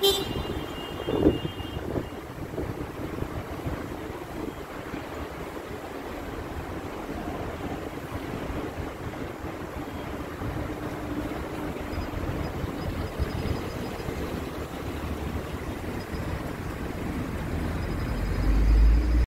ピッ